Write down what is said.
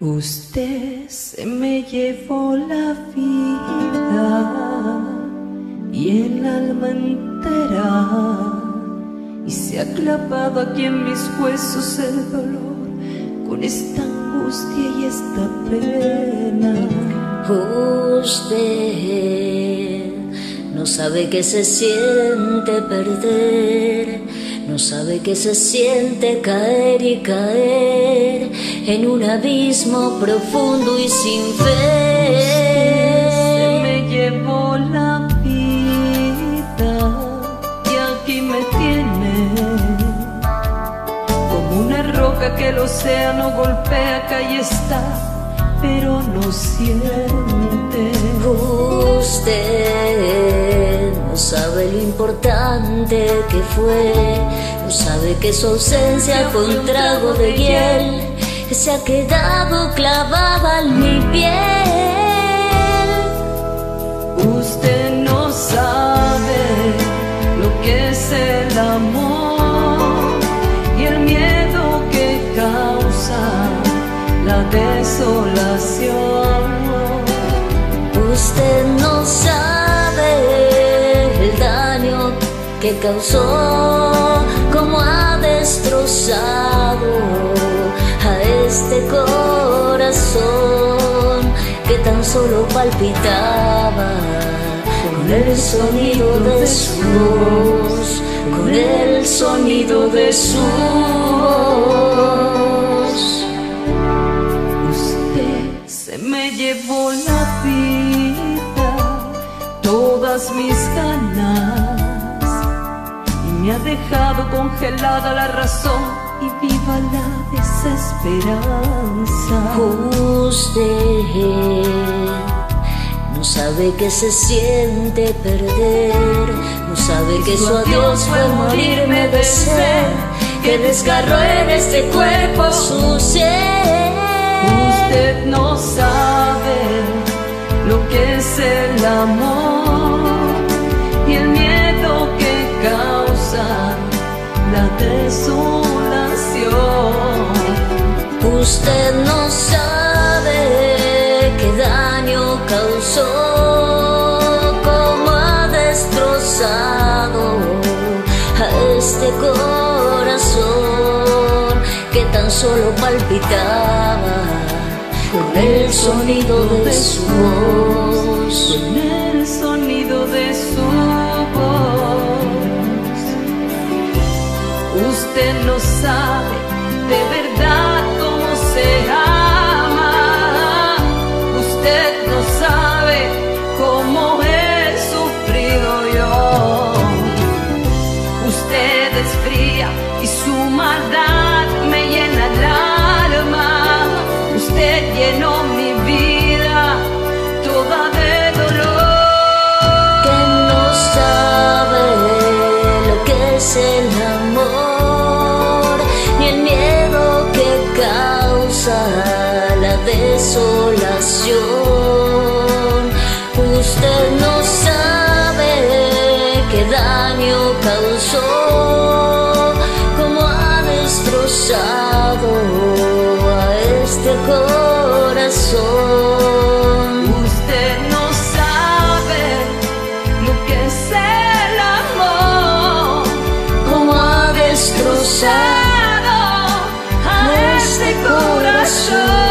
Usted se me llevó la vida y el alma entera y se ha clavado aquí en mis huesos el dolor con esta angustia y esta pena. Usted no sabe que se siente perder, no sabe que se siente caer y caer en un abismo profundo y sin fe. Se me llevó la vida y aquí me tiene como una roca que el océano golpea, y está, pero no siente. Usted importante que fue, no sabe que su ausencia fue un trago de hiel que se ha quedado clavada en mi piel. Usted no sabe lo que es el amor y el miedo que causa la desolación. Usted no sabe que causó, como ha destrozado a este corazón que tan solo palpitaba con el sonido de su voz, con el sonido de su voz. Usted se me llevó la vida, todas mis ganas, me ha dejado congelada la razón y viva la desesperanza. Usted no sabe que se siente perder, no sabe que su adiós fue morirme de sed, que desgarró en este cuerpo su ser. Usted no sabe lo que es el amor la desolación. Usted no sabe qué daño causó, cómo ha destrozado a este corazón que tan solo palpitaba con el sonido de su voz. Sabe de verdad cómo se ama. Usted no sabe cómo he sufrido yo. Usted es fría y su maldad me llena el alma. Usted llenó mi vida toda de dolor. que no sabe lo que es el causa la desolación. Usted no sabe qué daño causó, cómo ha destrozado a este corazón. Usted no sabe lo que es el amor. cómo ha destrozado corazón.